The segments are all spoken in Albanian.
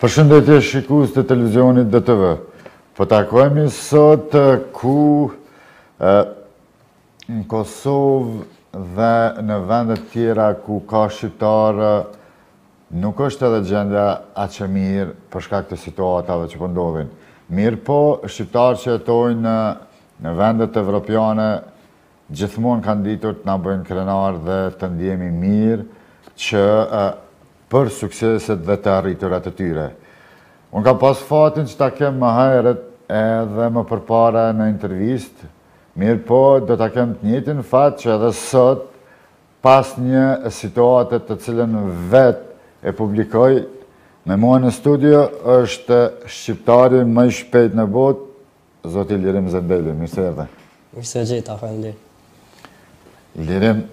Përshëndetje shikues të televizionit DTV. Po takohemi sot ku në Kosovë dhe në vendet tjera ku ka shqiptarë nuk është edhe gjendja a që mirë për shkak të situatave që po ndodhin. Mirëpo, shqiptarë që jetojnë në vendet evropiane Gjithmonë kanë ditur të na bëjnë krenarë dhe të ndihemi mirë që për sukseset dhe të arriturat e tyre. Unë kam pas fatin që ta kem më herët edhe më përpara në intervistë, mirëpo do ta kem të njëjtin fat që edhe sot pas një situate të cilën vetë e publikoi, me mua në studio është shqiptari më i shpejtë në botë, Zoti Lirim Zendeli, mirë se erdhe. Mirë se gjeta, faleminderit. Lirim,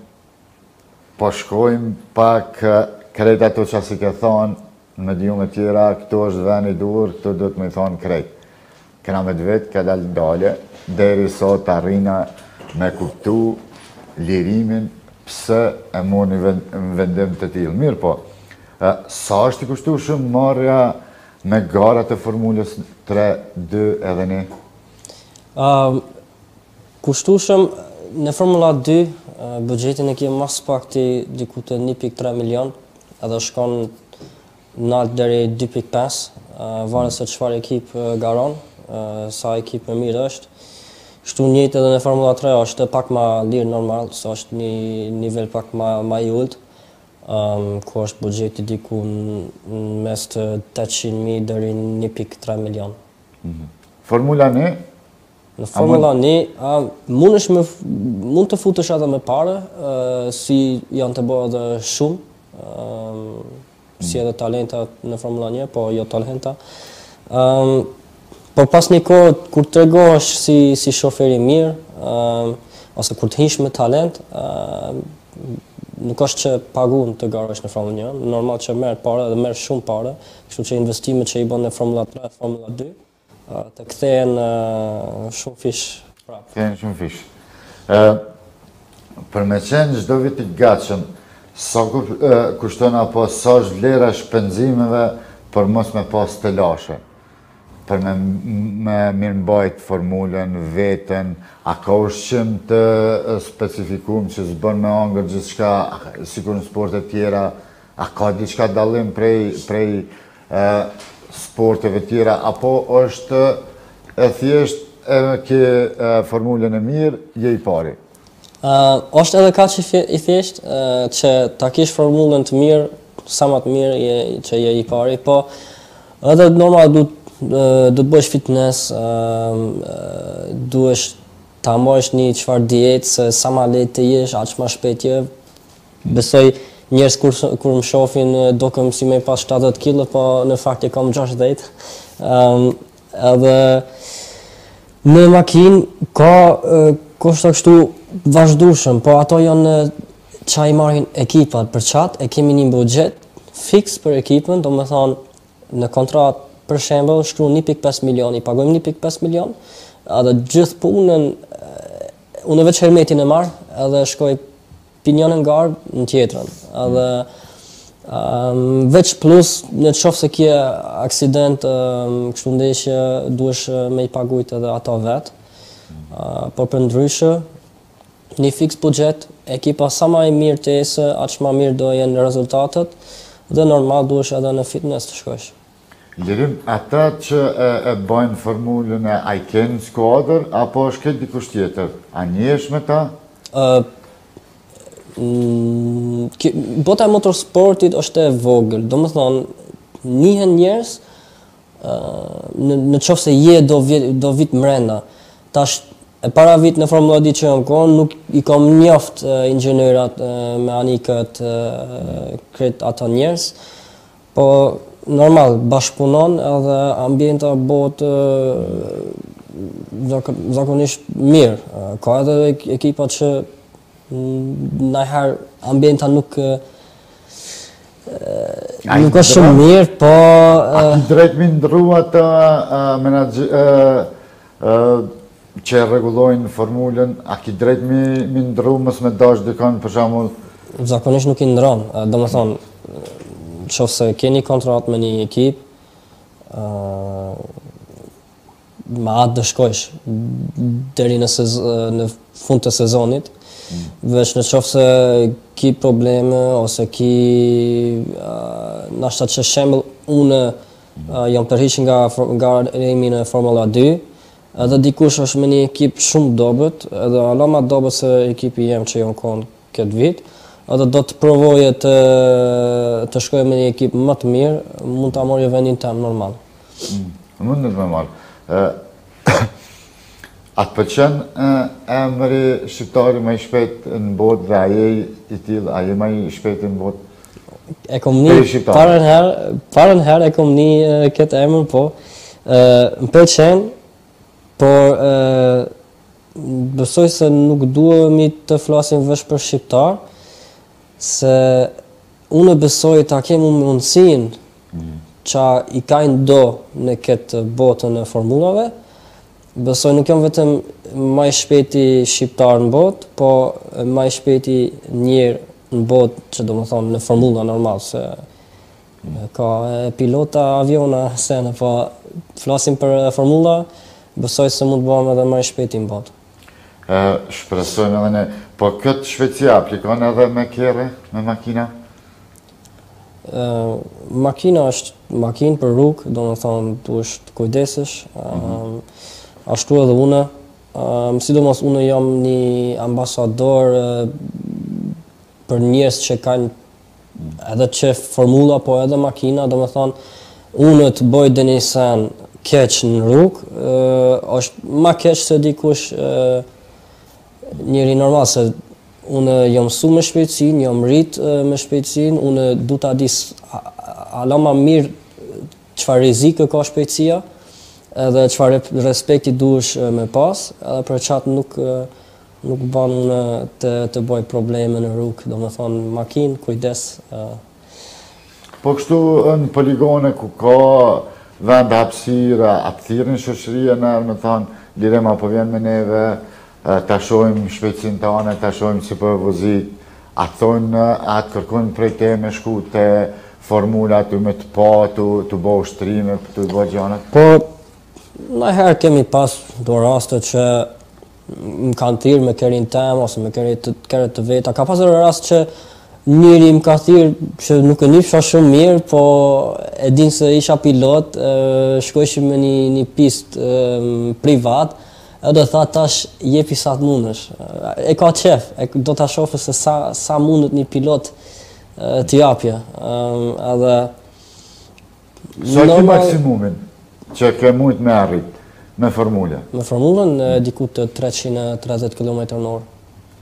po i shkojmë pak krejt ato që s'i ke thonë, në mediume tjera, këtu është veni i dur, këtu duhet me i thonë krejt. Kena me t'vetë, kadal-dalë, deri sot t'arrijna me kuptu Lirimin pse e mori një vendim të tilë. Mirëpo, sa është i kushtushëm marrja Në garat e formulës 3, 2 edhe 1? Kushtushëm, në formula 2, buxhetin e ke ma s'pakti diku te 1.3 milion, edhe shkon nalt deri 2.5, varet se çfarë ekip garon, sa ekip i mirë është. Shtu njëtë edhe në formula 3, është pak ma lirë normal, se është një nivel pak ma i ulët. Ku është buxheti diku në mes të tetëqind mijë deri në një pikë tre milion. Formula një? Në Formula një, a mundesh me mund të futesh edhe me pare, si janë tu bo edhe shumë, si edhe talenta në Formula një, po jo talenta. Por pas një kohe kur tregohesh si si shofer i mirë, ë ose kur të hinsh me talent, ë nuk është që pagun të garosh në Formulën 1, normal që merr para dhe merr shumë para, kështu që investimet që i bën në Formula 3 dhe Formula 2, ë të kthehen shumëfish prapë. Kthehen shumëfish. Ë për me qenë çdo vit i gatshëm, sa kushton apo sa është vlera e shpenzimeve për mos me pas telashe? Për me mirëmbajt formulën, veten, a ka ushqim të specifikum që s'bën me hangër gjithçka, sikur në sportet tjera, a ka diçka dallim prej sporteve tjera, apo është e thjesht e ke formulën e mirë, je i pari. Ëh, është edhe kaq i thjeshtë, që ta kesh formulën të mirë, sa më të mirë që je i pari, po edhe normal duhet do të bësh fitness, duhesh ta mbash një farë dietë se sa më lehtë të jesh, aq më shpejt je. Besoj njerëz kur kur më shohin dukem si me pas shtatëdhjetë kilë, po në fakt i kam gjashtëdhjetë. Ëm Edhe në makinë ka kosto kështu vazhdueshëm, po ato janë ça i marrin ekipat për qat, e kemi një buxhet fiks për ekipën, domethënë në kontratë për shembull shkruan 1.5 milionë, i pagojmë 1.5 milionë, edhe gjithë punën unë veç helmetin e marr edhe shkoj Pi njënën garë në tjetrën, edhe veç plus në qoftë se ke aksident, kështu ndeshje, duhesh me i pagujt edhe ato vetë, por përndryshe, një fiks buxhet, ekipa sa ma e mirë të jetë, aq ma mirë do jenë rezultatet, dhe normal duhesh edhe në fitness të shkojsh. Lirim, ata që e bëjnë formulën a i keni në skuadër apo është këtë dikush tjetër? A njihesh me ta? Bota e motorsportit është e vogël, domethënë, njihen njerëz në qoftë se je do vit mrenda. Tash është e para vit në Formula 2 që jam kon, nuk i kam njoft inxhinierat mekanikët krejt ata njerëz. Po normal, bashkëpunon edhe ambienta bëhet zakonisht mirë. Ka edhe ekipa që najherë ambienta nuk nuk është shumë mirë, po... A ki drejtë m'i ndru të Që e rregullojnë formulën, a ki drejt m'i m'i ndrru mos me dash dikon për shembull? Zakonisht nuk i ndrron, domethënë nëse ke një kontratë me një ekip, ë me atë do shkojsh deri në në fund të sezonit. Veç në qoftë se ki probleme ose ki nashta që shembull unë Jam tërhiq nga nga rejsi në Formula dy edhe dikush është me një ekip shumë dobët, edhe ala ma dobët se ekipi jem që jam kon këtë vit, edhe do të provojë të, të shkojë me një ekip më të mirë, mund ta marrë vendin tem, normal. Mm, mundet me marrë. A të pëlqen emri shqiptari ma i shpejt në botë dhe a je i tillë, a je ma i shpejt në botë? E kom ni, parën herë, parën herë e kom ni këtë emër, po, më pëlqen, por, besoj se nuk duhemi të flasim veç për shqiptar, se unë besoj ta kemi mundësinë mm. që i ka këndo në këtë botën e formulave, Besoj nuk jam vetëm ma i shpejti shqiptar në botë, po ma i shpejti njeri në botë, që domethënë në formula normal, se ka pilota aviona sene, po flasim për formula, besoj se mund të bëhem edhe më i shpejti në botë. E shpresojmë edhe ne. Po këtë shpejtësi aplikon edhe me kerre, me makina? makina është makinë për rrugë, domethënë, duhesh të kujdesesh, mhm. ashtu edhe unë, um, sidomos unë jam një ambasador për njerëz që kanë edhe qejf formula, po edhe makina, domethënë, unë të boj ndonjë sen keq në rrugë, është ma keq se dikush njeri normal, se Unë jam mësu me shpejtësinë, jam rrit me shpejtësinë, unë du ta di hala ma mirë çfarë riziku ka shpejtësia edhe çfarë respekti duhesh me pas edhe për qatë nuk nuk ban unë të, të boj probleme në rrugë, domethënë makinë, kujdes, Po kështu në poligone ku ka vend hapësira, a të thirrin shoqëria nëjherë me thanë, Lirim a po vjen me neve, ta shohim shpejtësinë tane, ta shohim si po vozit, a të thonë, a të kërkojnë prej teje me shku te formulat me të pa tu bo ushtrime, tu bo gjanët? Po, ndonjëherë kemi pas do raste që Më kanë thirrë me kerrin tem, ose me kerre të, kerre të veta. Ka pasur rast që njëri më ka thirrë që nuk e njifsha shumë mirë, po e dinte se isha pilot, shkojshim me një, një pist privat, edhe tha tash jepi sa të mundësh. E ka qejf, e do ta shohë se sa, sa mundet një pilot të japë. Edhe Sa ke maksimumin që ke mujt me arrit me formulën? Me formulën diku te 330 km në orë.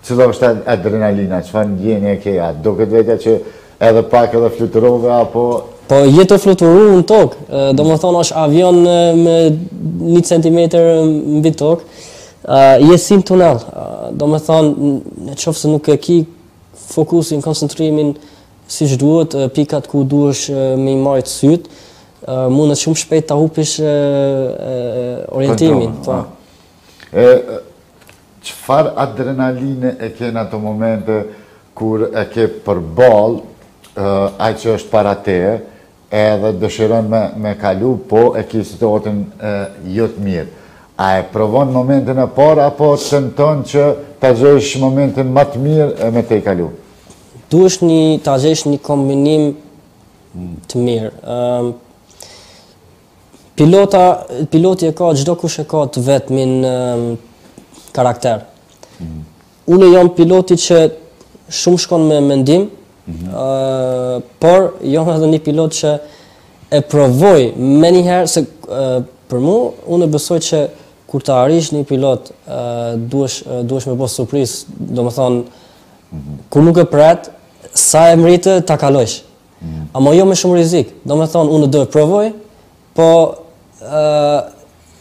Cila është adrenalina, çfarë ndjenje ke atë? Duket vetja që edhe pak edhe fluturove apo? Po, je tu fluturu në tokë, domethënë është avion me një centimetër mbi tokë, je si në tunel, domethënë në qoftë se nuk e ki fokusin, koncentrimin, siç duhet, pikat ku duhesh me i majt sytë, mundesh shumë shpejt të hupish orientimin. Po. E, çfarë adrenaline e ke në ato momente kur e ke përbal, ai që është para teje, Edhe dëshiron me kalu po e ki situatën jo të mirë. A e provon momentin e parë apo tenton që ta gjejsh momentin më të mirë e me tejkalu? Duhesh një ta gjejsh një kombinim të mirë. Ëm pilota piloti e ka çdokush e ka të vetin karakter. Unë jam piloti që shumë shkon me mendim, por jam edhe një pilot që e provoj me njëherë, se për mu, unë e besoj që kur ta arrish një pilot, duhesh me bo surpriz, domethonë, mhm. kur nuk e pret, sa e mrrite, ta kalojsh. Mhm. Amo jo me shumë rizik, domethonë, unë do e provoj, Po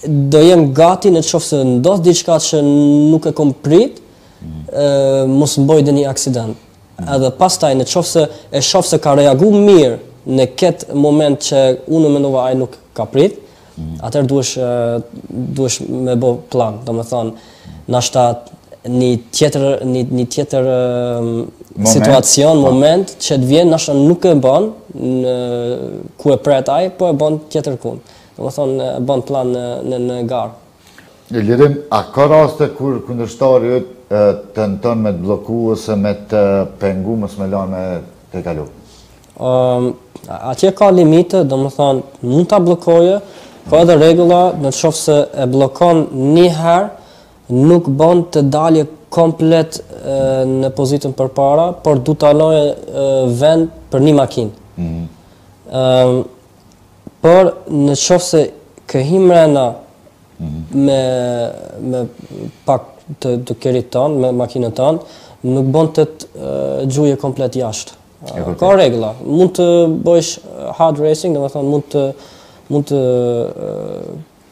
do jem gati në qoftë se ndodh diçka që nuk e kom prit, mos mboj dhe një aksident. Edhe pastaj në qoftë se e shoh se ka reagu mirë në këtë moment që unë mendova ai nuk ka prit, atëherë duhesh me bo plan, domethonë, nashta një tjetër situacion, moment që të vjen nashta nuk e bën ku e pret ai, po e bën tjetërkund. Domethënë bën plan në në, në garë. Lirim, a ka raste kur kundërshtari yt tenton me të bllokue ose me të pengu mos me lanë me tejkalu? Um, atje ka limite, domethonë, mund ta bllokojë, ka edhe rregulla, në qoftë se e bllokon njëherë, nuk bon të dalë komplet e, në pozitën përpara, por duhet ta lojë vend për një makinë. Mm -hmm. um, por në qoftë se ke hi mrena mm -hmm. me, me pak të, të kerit tonë, me makinën tonë, nuk bon të të gjujë komplet jashtë. Ka rregulla, mund të bëjsh hard racing, domethonë mund të mund të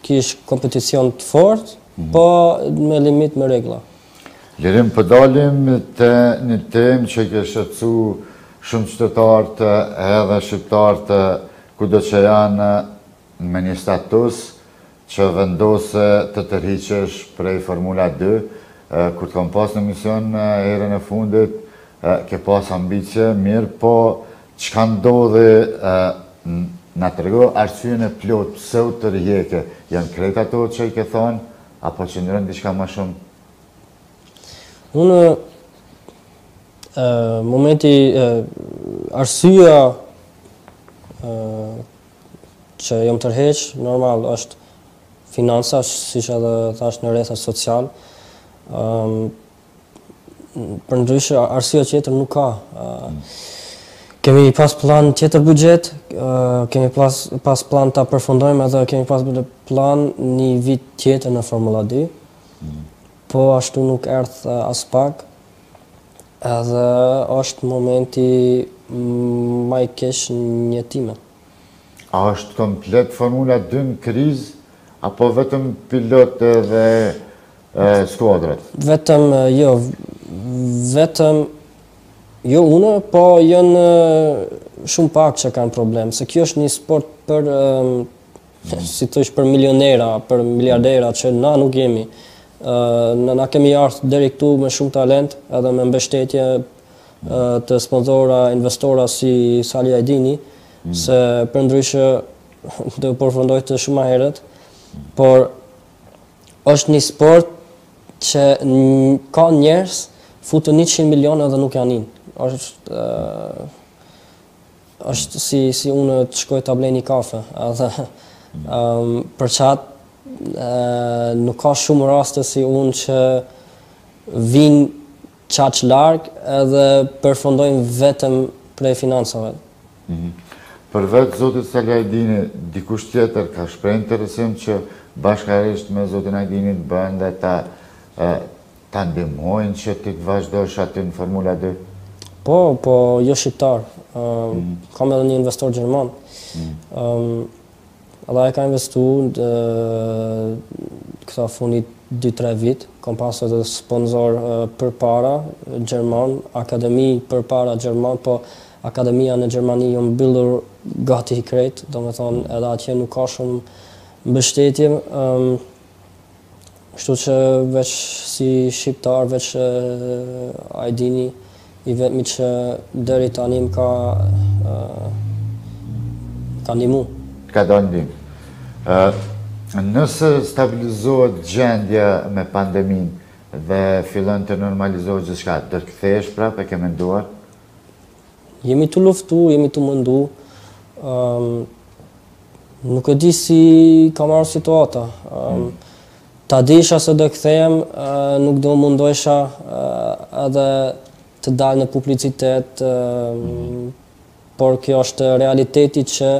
kish kompeticion të fort, mhm. po me limit me rregulla. Lirim, po dalim te një temë që ke shqetësu shumë qytetarët edhe shqiptarët kudo që janë me një status që vendose të tërhiqesh prej Formula dy, kur të kam pas në emision herën e fundit, ke pas ambicie, mirëpo çka ndodhi, na trego arsyen e plotë pse u tërhjeke, janë krejt ato që i ke thonë, apo qëndron diçka ma shumë? Unë, momenti, arsyeja, që jom tërheq, normal është financa, siç edhe thash në rrjete sociale. Ëm um, përndryshe arsye tjetër nuk ka. Uh, kemi pas plan tjetër buxhet, uh, kemi pas plan ta përfundojmë edhe kemi pas plan një vit tjetër në Formula 2. Mm. Po ashtu nuk erdh uh, aspak. Edhe është momenti ma i keq në jetë time. A është komplet Formula dy në krizë apo vetëm pilotët dhe skuadrat? Vetëm jo vetëm jo unë, po janë shumë pak që kanë problem, se kjo është një sport për Si thuhet për milionera, për miliardera që na nuk jemi, na kemi ardhë deri këtu me shumë talent edhe me mbështetje të sponsora, investora si Sali Ajdini, mm. se përndryshe do përfundojke shumë ma herët, por është një sport që ka njerëz futin 100 milion edhe nuk e nin. është Është si si unë të shkoj ta blej një kafe, edhe um, për qat nuk ka shumë raste si unë që vijn qaq larg edhe përfundojnë vetëm prej financave. Mm -hmm. Përveç zotit Sali Ajdini, dikush tjetër ka shpreh interesim që bashkërisht me zotin Ajdini të bëhen dhe ta Ta ndihmojnë që ti të vazhdosh aty në Formula dy? Po, po jo shqiptar. Kam edhe një investor gjerman. Edhe ai ka investu këta fundit 2-3 vit, kam pas edhe sponsor përpara gjerman, akademi përpara gjerman, po akademia në Gjermani janë mbyllur gati krejt, domethënë edhe atje nuk ka shumë mbështetje. Kështu që veç si shqiptar, veç Ajdini i vetmi që deri tani më ka ka ndihmu. Ka dhënë ndihmë. Nëse stabilizohet gjendja me pandeminë dhe fillon të normalizohet gjithçka, do të kthehesh prapë, e ke menduar? Jemi tu luftu, jemi tu u mundu. Um, nuk e di si ka marrë situata. Um, mm. Ta disha se do kthehem, uh, nuk do mundojsha uh, edhe të dal në publicitet, uh, mm. por kjo është realiteti që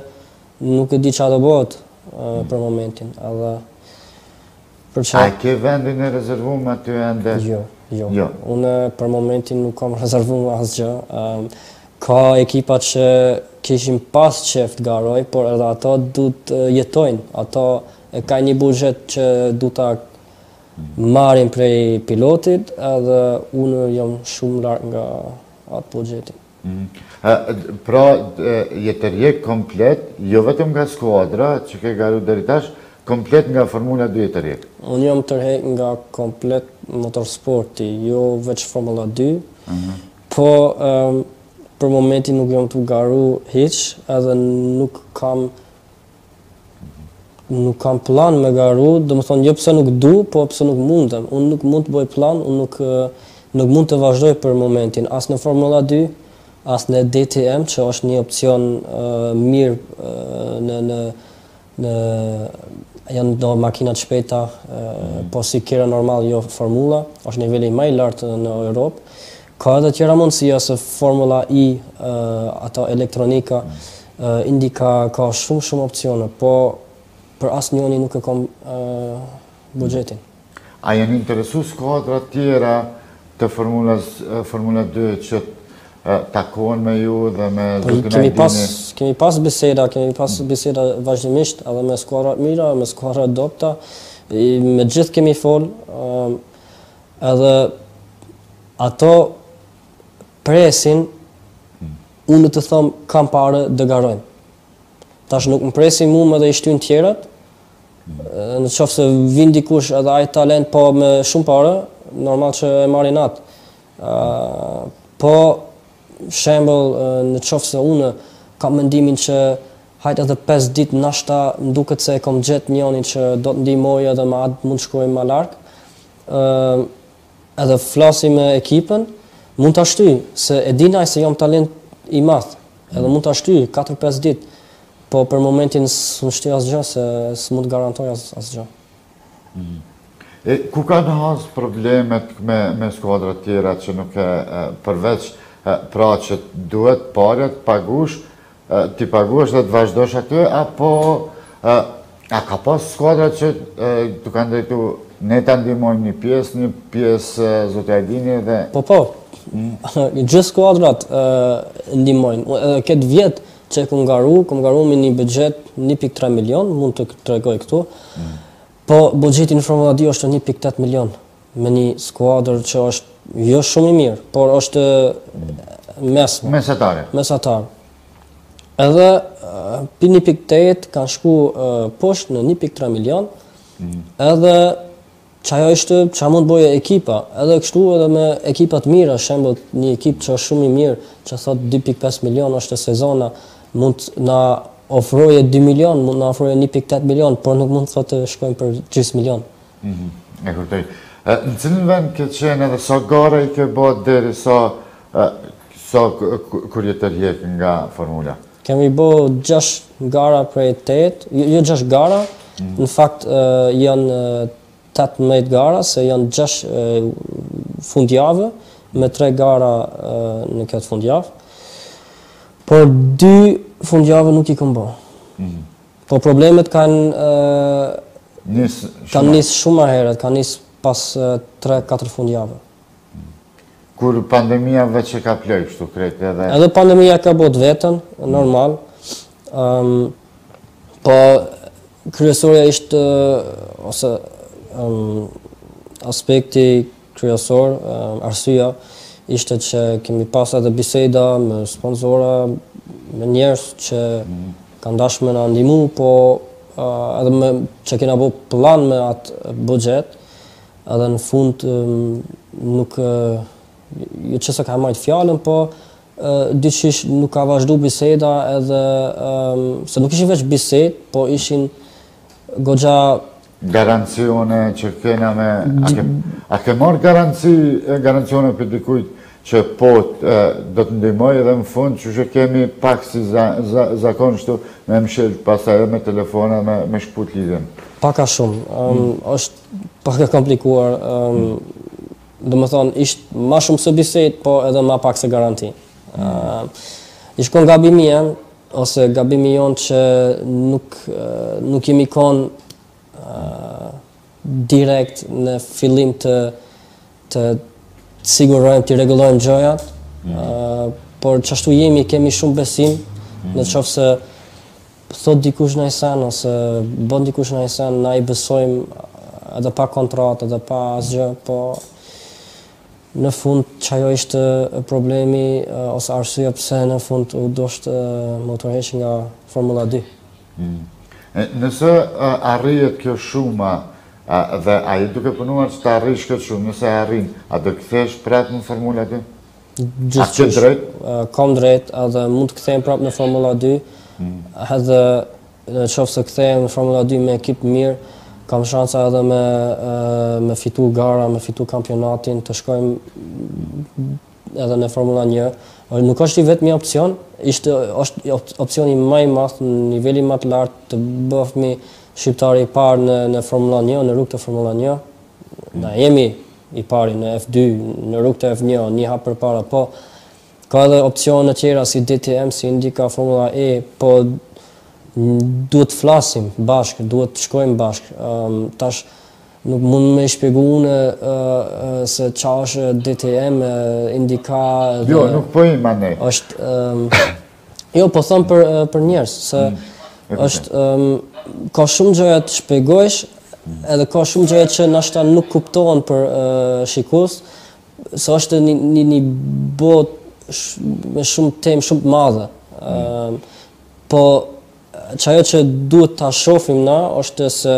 nuk e di ça do bëhet uh, për momentin. Edhe, A e ke vendin e rezervuar aty ende? Jo, jo, jo. Unë për momentin nuk kam rezervuar asgjë. Ka ekipa që kishin pas qejf të garoj, por edhe ato du të jetojnë. Ato e kanë një buxhet që du ta marrin prej pilotit, edhe unë jam shumë larg nga atë buxheti. Pra je tërhek komplet, jo vetëm nga skuadra që ke garu deri tash, komplet nga Formula dy je tërhek. Unë jam tërhek nga komplet motorsporti, jo veç Formula dy, po për momentin nuk jam tu garu hiç edhe nuk kam Unë nuk kam plan me garu, domethënë, jo pse nuk du, po pse nuk mundem. Unë nuk mund të bëj plan, unë nuk, nuk mund të vazhdoj për momentin, as në Formula 2, as në DTM, që është një opcion uh, mirë uh, në, në, në, janë do makina të shpejta, uh, mm. po si kerra normal, jo Formula, është niveli ma i lartë në Europë. Ka edhe tjera mundësi ose Formula E, uh, ato elektronika, mm IndyCar ka shumë shumë opcione, po për asnjënin nuk e kam buxhetin. A janë interesu skuadrat tjera të Formula dy që takohen me ju dhe me zotin Albini? Kemi pas biseda, kemi pas biseda vazhdimisht edhe me skuadra të mira, me skuadra të dobëta. Me të gjithë kemi folë, edhe ato Presin unë të thom kam pare do garojmë. Tash nuk më presin mu edhe i shtyn tjerat. Në qoftë se vjen dikush edhe ai talent po me shumë pare, normal që e marrin atë. Po shembull në qoftë se unë kam mendimin që hajt edhe 5 ditë nashta më duket se e kam gjet njërin që do të ndihmojë edhe me atë mund të shkoj ma larg. Edhe flasi me ekipën, mund ta shtyj, se e dinë ata se jam talent i madh, edhe mund ta shtyj katër pesë ditë, po për momentin s'mund shtyj asgjë se s'mund të garantoj asgjë. E ku kanë hasë problemet me me skuadrat tjera që nuk e përveç pra që duhet pare të pagush t'i paguash dhe të vazhdosh aty, apo a ka pasë skuadra që të kanë drejtu ne të ndihmojmë një pjesë, një pjesë zoti Ajdini dhe... Po, po, gjithë skuadrat ndihmojnë. Edhe këtë vjet që e kemi garu, kemi garu me një buxhet 1.3 milion, mund të tregoj këtu, mm. po buxheti në Formula 3 është 1.8 milion. Me një skuadër që është jo shumë i mirë, por është mesme. Mesetare. Mesetare. Edhe për 1.8 kanë shku poshtë në 1.3 milion, mm. edhe që ajo ishte çka mund bojë ekipa, edhe kështu edhe me ekipat e mira, shembull një ekip që është shumë i mirë, që thotë 2.5 milion është sezona, mund na ofrojë 2 milion, mund na ofrojë 1.8 milion, por nuk mund thotë të shkojmë për gjysë milion. E kuptoj. Në cilin vend ke qenë edhe sa gara i ke bërë deri sa sa kur je tërhjekë nga formula? Kemi bo 6 gara prej 8, jo, jo 6 gara, mm. në fakt janë 18 gara, se janë 6 fundjava, me 3 gara në një fundjavë, por 2 fundjava nuk i kemi bo. Mm. Po problemet kanë nis kanë nis shumë më herët, kanë nis pas 3-4 fundjave. Kur pandemia veç e ka mloj kështu krejt edhe Edhe pandemia ka bo t'veten, normal. Ëm po kryesorja ishte ose ëm aspekti Kryesor, arsyeja ishte që kemi pas edhe biseda me sponsora, me njerëz që kanë dashtë me na ndihmu, po edhe me që kena bo plan me atë buxhet, edhe në fund nuk jo që s'e ka majtë fjalën, po dyqysh nuk ka vazhdu biseda edhe se nuk ishin veç bisedë, po ishin goxha Garancione që kena me... A ke marrë garanci, garancione prej dikujt që po do të ndihmojë edhe në fund siç e kemi pak si zakon shtu me mshilë pasaj edhe telefonat me shkëput lidhjen? Pak a shumë, mm. është pak e komplikuar, domethonë, ishte ma shumë se bisedë, po edhe ma pak se garanci. Mm. Ishte kon gabimi jem, Ose gabimi jonë që nuk nuk jemi kon direkt në fillim t'i sigurojmë t'i rregullojmë gjërat. Mm. Uh, por qashtu jemi, kemi shumë besim mm. në qoftë se thotë dikush naj sen ose bon dikush naj sen, na i besojmë edhe pa kontratë, edhe pa asgjë, po Në fund qajo ishte problemi ose arsyeja pse në fund u dosht me u tërheq nga Formula dy. Nëse arrihet kjo shuma dhe a je duke punuar që të arrish këtë shumë, nëse e arrin, a do të kthehesh prapë në Formula dy? A ke të drejtë? Kam të drejtë edhe mund të kthehem prapë në Formula dy edhe Në qoftë se kthehem në Formula dy me ekip të mirë, kam shansa edhe me me fitu gara, me fitu kampionatin, të shkojmë edhe në Formula 1. Nuk është i vetmi opcion, ishte është opcioni ma i madh në nivelin ma të lartë të bohmi shqiptari i parë në në Formula 1, në rrugë të Formula 1. Na jemi i pari në F2, në rrugë të F1, një hap përpara, po Ka edhe opcione të tjera si DTM, si IndyCar, Formula E, po duhet të flasim bashkë, duhet të shkojmë bashkë. Um, tash nuk mund me i shpjegu unë se ça është DTM, IndyCar... Jo, nuk po i ma ne. është... jo, po thëmë për, për njerëz, se mm, është... ka shumë gjëja të shpjegojsh, edhe ka shumë gjëja që nashta nuk kuptohen për shikues, Se është një, një, një botë me shumë temë shumë të madhe. Mm. po, qajo që duhet ta shofim na, është se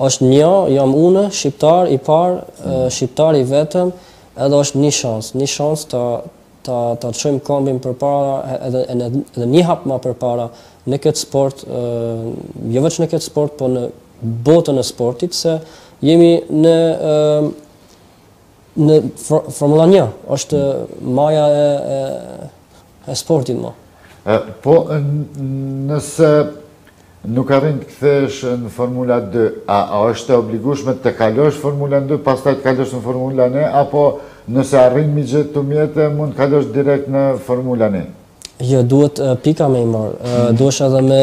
është një, jam unë, shqiptar i parë, mm. shqiptar i vetëm, edhe është një shansë, një shansë të, të, të çojmë kombin përpara, edhe, edhe, edhe një hap ma përpara në këtë sport, jo veç në këtë sport, po në botën e sportit, se jemi në Në Formula 1 është maja e e, e sportit ma. Po nëse nuk arrin të kthehesh në Formula 2, a, a është e obligueshme të kalojsh Formula 2, pastaj të kalojsh në Formula 1 apo nëse arrin m'i gjet mjetet, mund të kalojsh direkt në Formula 1? Jo, duhet pika me i marrë. Duhet edhe me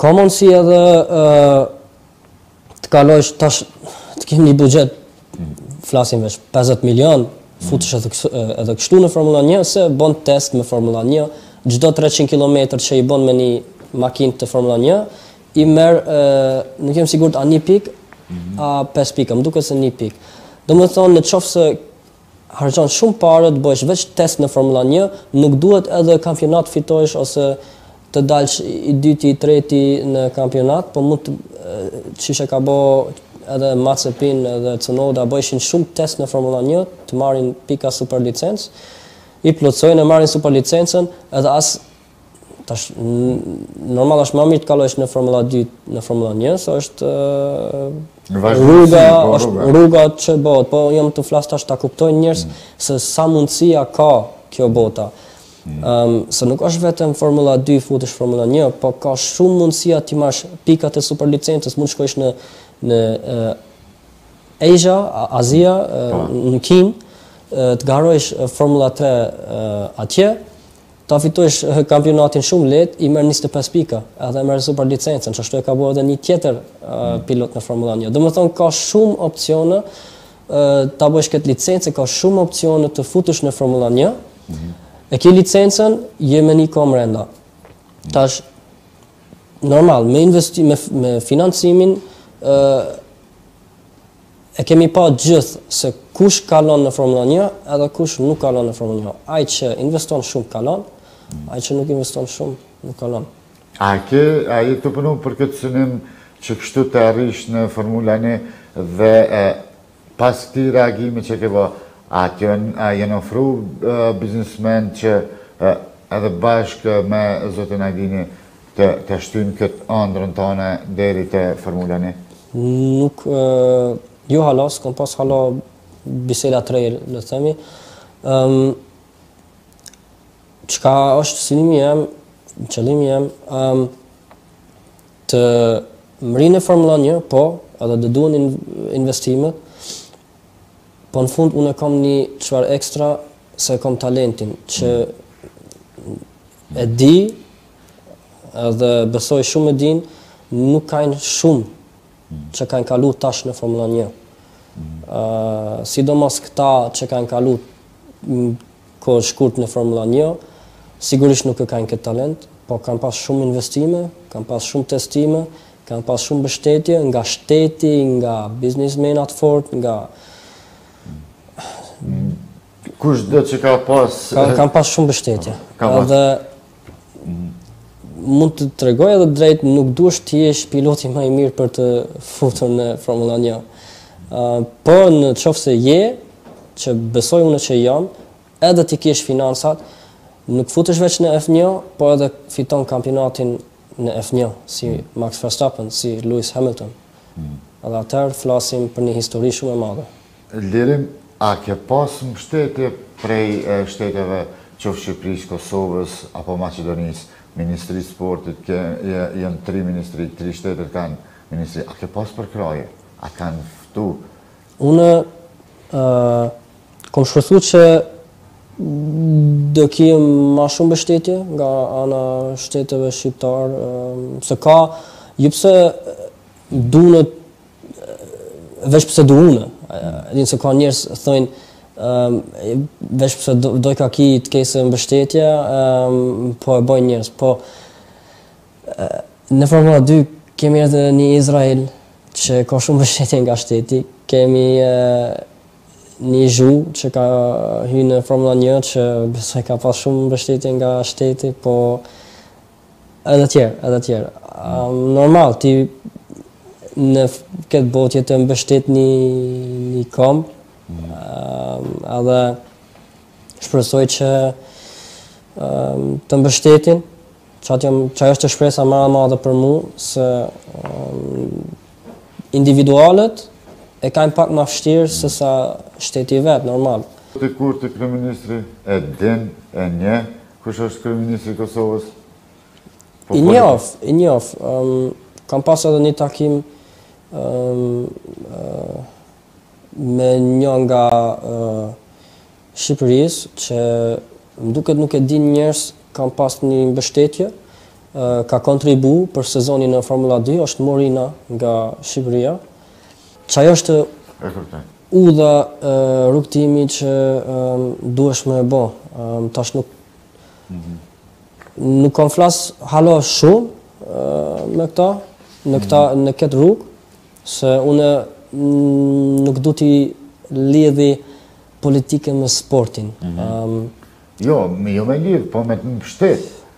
Ka mundësi edhe të kalojsh tash të kemi një buxhet flasim veç 50 milion, futesh edhe edhe kështu në Formula 1 se bon test me Formula 1, çdo 300 kilometër që i bon me një makinë të Formula 1, i merr nuk jam sigurt a një pikë, a 5 pikë, më duket se një pikë. Domethënë në qoftë se Harxhon shumë pare të bojsh veç test në Formula një, nuk duhet edhe kampionat të fitojsh ose të dalsh i dyti i treti në kampionat, po mund të qysh e ka bo edhe Mazepin edhe Tsunoda bëjshin shumë test në Formula një të marrin pika super licencë, i plotësojnë e marrin super licencën edhe as tash normal është më mirë të kalosh nga Formula 2 në Formula 1 se është rruga po, është rruga që bëhet po jam tu flas tash ta kuptojnë njerëz mm. se sa mundësia ka kjo bota mm. um, se nuk është vetëm Formula 2 futesh Formula 1 po ka shumë mundësia t'i marrësh pikat e super licencës mund të shkosh në në uh, Asia, Azia, uh, në Kinë, të garojsh Formula 3 uh, atje, Ta fitojsh kampionatin shumë lehtë, i merr njëzet e pesë pika, edhe e merr super licencën, qashtu e ka bërë edhe një tjetër mm. pilot në Formula 1. Domethënë ka shumë opsione ta bësh këtë licencë, ka shumë opsione të futesh në Formula 1. Mm -hmm. E ke licencën, je me një kom mrenda. Mhm. Tash normal, me investim me, me financimin, ë E kemi pa gjithë se kush kalon në Formula një edhe kush nuk kalon në Formula një. Ai që investon shumë kalon, ai që nuk investon shumë nuk kalon. A ke, a je tu punu për këtë synim që kështu të arrish në Formula 1 dhe pas këtij reagimi që ke bo, a t'janë ofru biznismenë që edhe bashkë me Zotin Agini Ta shtyjnë këtë ëndrrën tënde deri te Formula një? Nuk ë jo hala, s'kam pas hala biseda të reja, le të themi. Ëm çka është synimi jem, qëllimi jem, ëm të mri në Formula 1, po, edhe dhe duhen in, investime, po në fund unë e kam një qëfar ekstra se e kam talentin, që e di Edhe besoj shumë e din, nuk kanë shumë që kanë kalu tash në Formula 1. Uh, sidomos këta që kanë kalu kohë shkurt në Formula 1, sigurisht nuk e kanë këtë talent, po kanë pas shumë investime, kanë pas shumë testime, kanë pas shumë bështetje nga shteti, nga biznismenat fort, nga... Kushdo që ka pas... Kanë pas shumë bështetje. Ka pas... Dhe... Mund të të tregoj edhe drejt, nuk duhet të jesh piloti ma i mirë për të futur në Formula 1. Po në qofë se je, që besoj unë që jam, edhe t'i kesh finansat, nuk futesh veç në F1, po edhe fiton kampionatin në F1, si Max Verstappen, si Lewis Hamilton. Mm. Edhe atëherë flasim për një histori shumë e madhe. Lirim, a ke pas mbështetje prej shteteve qoftë Shqipërisë, Kosovës apo Maqedonisë, Ministri Sportit, që janë tri ministri, tri shtetet kanë ministri, a ke pas përkrahje, a t'kanë ftu? Unë kom shpresu që do kem ma shumë mbështetje nga ana e shteteve shqiptare, se ka, jo pse du unë veç pse du unë, e di se ka njerëz thojnë, um, veç pse do, do ky ka ky të ketë mbështetje, um, po e bojnë njerëz, po uh, në Formula 2 kemi edhe një Izrael që ka shumë mbështetje nga shteti, kemi uh, një Zhou që ka hy në Formula 1 që besoj ka pas shumë mbështetje nga shteti, po Edhe tjerë, edhe tjerë. Mm. Normal, ti në këtë botë të mbështet një, një komb, mm. edhe shpresoj që të mbështetin, që ata janë, që është shpresa ma e madhe për mu, se individualët e kanë pak ma vështirë mm. sesa shteti vetë, normal. Kurti kryeministri e din, e njeh, Kush është kryeministër i Kosovës? Po, po, i njof, i njof. Um, kam pas edhe një takim um, uh, me një nga uh, Shqipëria që më duket nuk e dinë njerëz kam pas një mbështetje uh, ka kontribu për sezonin në Formula 2 është Morina nga Shqipëria që ajo është e Udha e rrugëtimi që duhesh me e bo. Tash nuk mhm. nuk kam flas hala shumë me këta, në këta mhm. në këtë rrugë se unë nuk du t'i lidhi politikën me sportin. Mhm. Jo, me jo me lidhë, po me të mbështetë.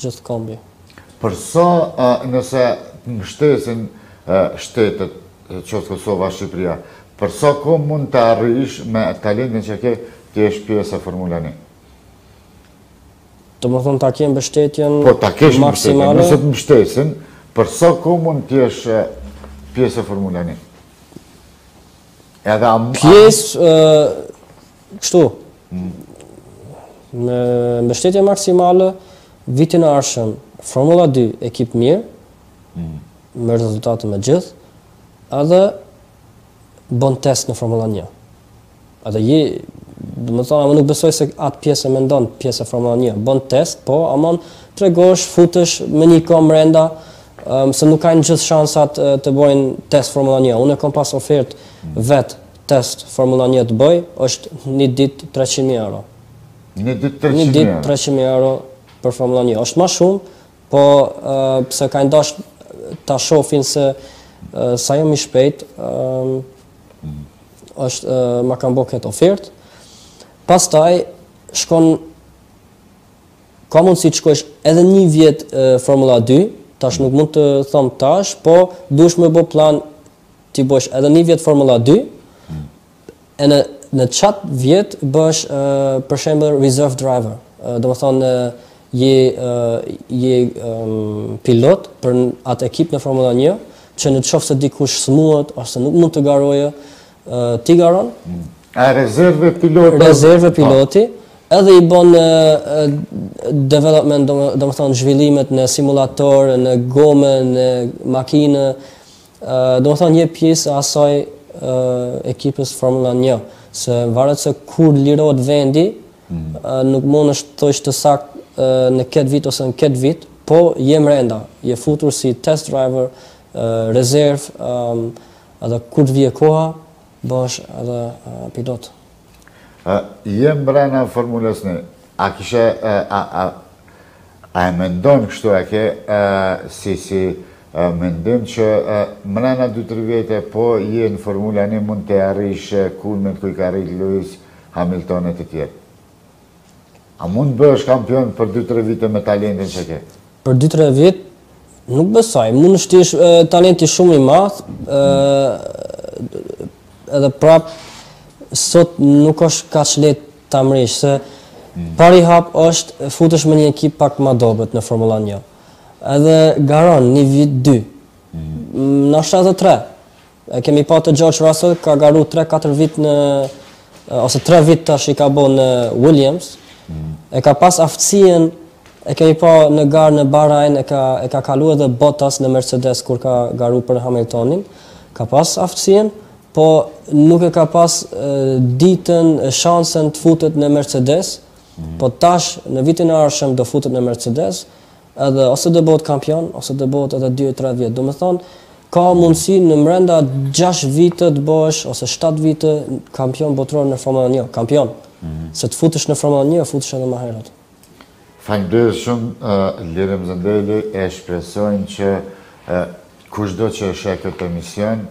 gjithë kombi. Për sa nëse të mbështesin shtetet, qoftë Kosova, Shqipëria, për sa kohë mund të arrish me talentin që ke të jesh pjesë e Formula 1? Domethënë ta kem mbështetjen maksimale? Po, ta kesh mbështetjen, nëse të mbështesin, për sa kohë mund të jesh pjesë e Formula 1? Pjesë, Kështu, me mbështetje maksimale, vitin e ardhshëm, Formula 2, ekip mirë, mm. me rezultate me gjithë, edhe bën test në Formula 1. Edhe je, domethonë, ama nuk besoj se atë pjesë e mendon, pjesë e Formula 1, bën test, po, ama tregosh, futesh, me një komë mrenda, um, se nuk kanë gjithë shansat të bojnë test Formula 1. Unë e kom pas ofertë mm. vetë, test formula një të bëj është një ditë treqind mijë euro një ditë treqind mijë euro për formula një është ma shumë po pse kanë dash ta shofin se sa jam i shpejt është ma kanë bërë këtë ofertë pastaj shkon ka mundësi të shkojsh edhe një vjet Formula 2, tash nuk mund të thom tash, po duhesh me bë plan t'i bësh edhe një vjet Formula dy, e në në qat vjet bësh për shembull reserve driver, domethënë je je pilot për atë ekip në Formula 1 që në qoftë se dikush smuret ose nuk mund të garojë, ti garon. Mm. A rezerve piloti? Rezerve po. piloti, edhe i bon development, domethënë zhvillimet në simulator, në gomë, në makinë, Domethënë je pjesë e asaj ekipës Formula 1, se varet se kur lirohet vendi, mm. nuk mundesh të thojsh të saktë në këtë vit ose në këtë vit, po je mrenda, je futur si test driver, rezerv, edhe kur të vje koha, bësh edhe pilot. Je mbrenda Formulës 1... A kishe... A e mendon kështu a ke si si mendim që mrena 2-3 vjete po je në formula 1 mund të arrish kulmet ku i ka arritë Lewis Hamilton e të tjerë? A mund të bëhesh kampion për 2-3 vite me talentin që ke? Për 2-3 vit, nuk besoj. Mundet t'ish talenti shumë i madh, edhe prap, sot nuk është kaq lehtë ta mrrish, se mm. i pari hap është futesh në një ekip pak ma dobet në Formula 1. Edhe garon një vit 2, mm. ndoshta edhe 3. E kemi pa te George Russell ka garu 3-4 vit në ose 3 vit tash i ka bo në Williams. Mm. E ka pas aftësien e kemi pa në garë në Bahrain e ka e ka kalu edhe Bottas në Mercedes kur ka garu për Hamiltonin. Ka pas aftësien, po nuk e ka pas e, ditën e shansen të futet në Mercedes. Mm. Po tash në vitin e ardhshëm do futet në Mercedes. Edhe ose do bëhet kampion, ose do bëhet edhe dy e tre vjet. Domethënë, ka mundësi brenda gjashtë vite të bëhesh ose shtatë vite kampion botëror në Formula 1, kampion. Mhm. Se të futesh në Formula 1, futesh edhe më herët. Faleminderit shumë, Lirim Zendeli, e shpresojmë që kushdo që e sheh këtë emision,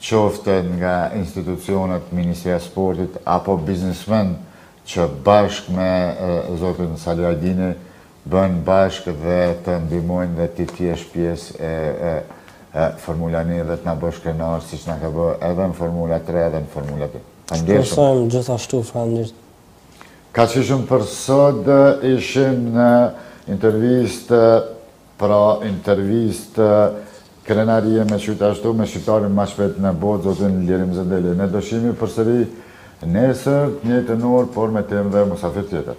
qoftë nga institucionet, Ministria e Sportit apo biznesmen që bashkë me zotin Saliagini bëhen bashkë dhe të ndihmojnë dhe ti të jesh pjesë e e Formula 1 dhe të na bësh krenar siç na ka bë edhe në Formula 3 edhe në Formula 2. Faleminderit. Shpresojmë gjithashtu, faleminderit. Kaq ishim për sot, ishim në intervistë, pra intervistë krenarie me qujt ashtu, me shqiptarin ma t'shpejtë në botë, zotin Lirim Zendeli. Ne do shihemi përsëri nesër, në të njëjtën orë, por me temë dhe mysafir tjetër.